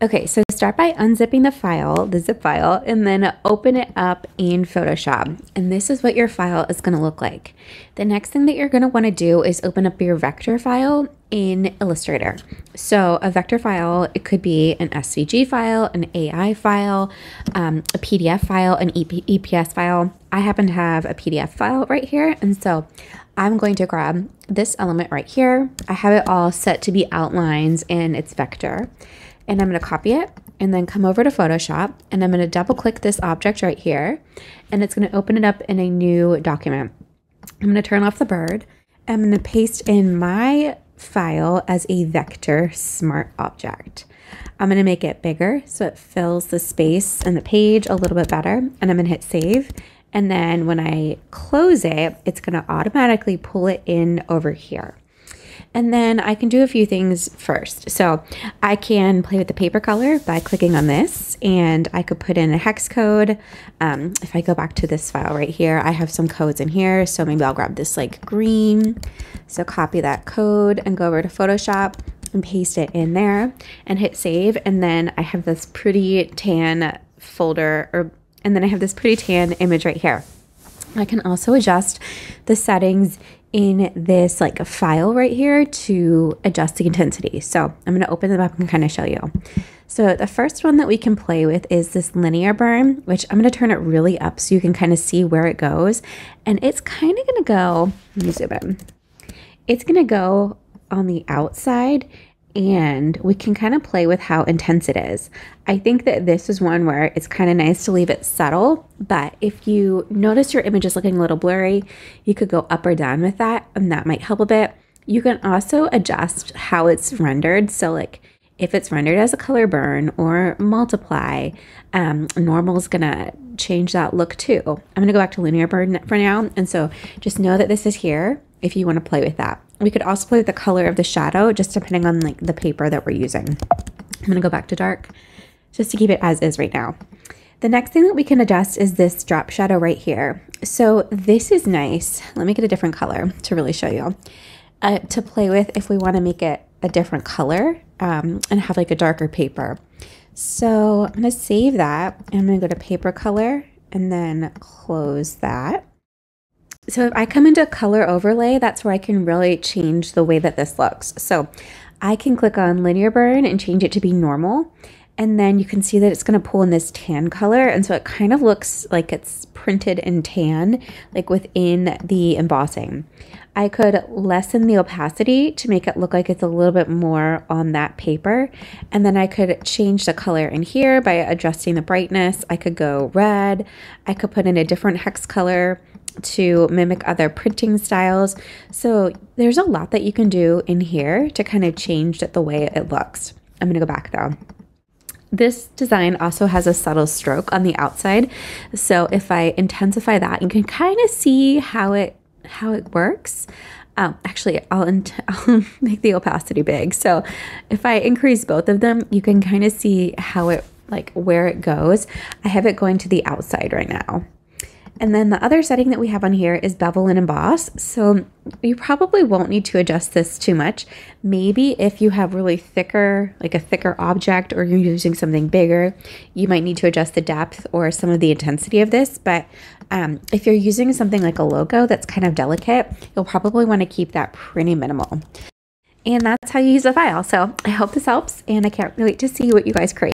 Okay, so start by unzipping the file, the zip file, and then open it up in Photoshop. And this is what your file is going to look like. The next thing that you're going to want to do is open up your vector file in Illustrator. So a vector file, it could be an SVG file, an AI file, um, a PDF file, an EP EPS file. I happen to have a PDF file right here. And so I'm going to grab this element right here. I have it all set to be outlines and it's vector and I'm going to copy it and then come over to Photoshop and I'm going to double click this object right here and it's going to open it up in a new document. I'm going to turn off the bird. I'm going to paste in my file as a vector smart object. I'm going to make it bigger so it fills the space and the page a little bit better and I'm going to hit save and then when I close it, it's going to automatically pull it in over here. And then I can do a few things first. So I can play with the paper color by clicking on this and I could put in a hex code. Um, if I go back to this file right here, I have some codes in here. So maybe I'll grab this like green. So copy that code and go over to Photoshop and paste it in there and hit save. And then I have this pretty tan folder or and then I have this pretty tan image right here. I can also adjust the settings in this like file right here to adjust the intensity. So I'm going to open them up and kind of show you. So the first one that we can play with is this linear burn, which I'm going to turn it really up so you can kind of see where it goes. And it's kind of going to go, let me zoom in. It's going to go on the outside and we can kind of play with how intense it is. I think that this is one where it's kind of nice to leave it subtle, but if you notice your image is looking a little blurry, you could go up or down with that, and that might help a bit. You can also adjust how it's rendered. So, like if it's rendered as a color burn or multiply, um, normal is gonna change that look too. I'm gonna go back to linear burn for now, and so just know that this is here if you want to play with that. We could also play with the color of the shadow, just depending on like the paper that we're using. I'm gonna go back to dark just to keep it as is right now. The next thing that we can adjust is this drop shadow right here. So this is nice. Let me get a different color to really show you. Uh, to play with if we want to make it a different color um, and have like a darker paper. So I'm going to save that. I'm going to go to paper color and then close that. So if I come into color overlay, that's where I can really change the way that this looks. So I can click on linear burn and change it to be normal. And then you can see that it's going to pull in this tan color. And so it kind of looks like it's printed in tan, like within the embossing. I could lessen the opacity to make it look like it's a little bit more on that paper. And then I could change the color in here by adjusting the brightness. I could go red. I could put in a different hex color to mimic other printing styles. So there's a lot that you can do in here to kind of change the way it looks. I'm to go back though. This design also has a subtle stroke on the outside. So if I intensify that, you can kind of see how it how it works. Um, actually, I'll, I'll make the opacity big. So if I increase both of them, you can kind of see how it like where it goes. I have it going to the outside right now. And then the other setting that we have on here is bevel and emboss. So you probably won't need to adjust this too much. Maybe if you have really thicker, like a thicker object or you're using something bigger, you might need to adjust the depth or some of the intensity of this. But um, if you're using something like a logo that's kind of delicate, you'll probably want to keep that pretty minimal. And that's how you use a file. So I hope this helps and I can't wait to see what you guys create.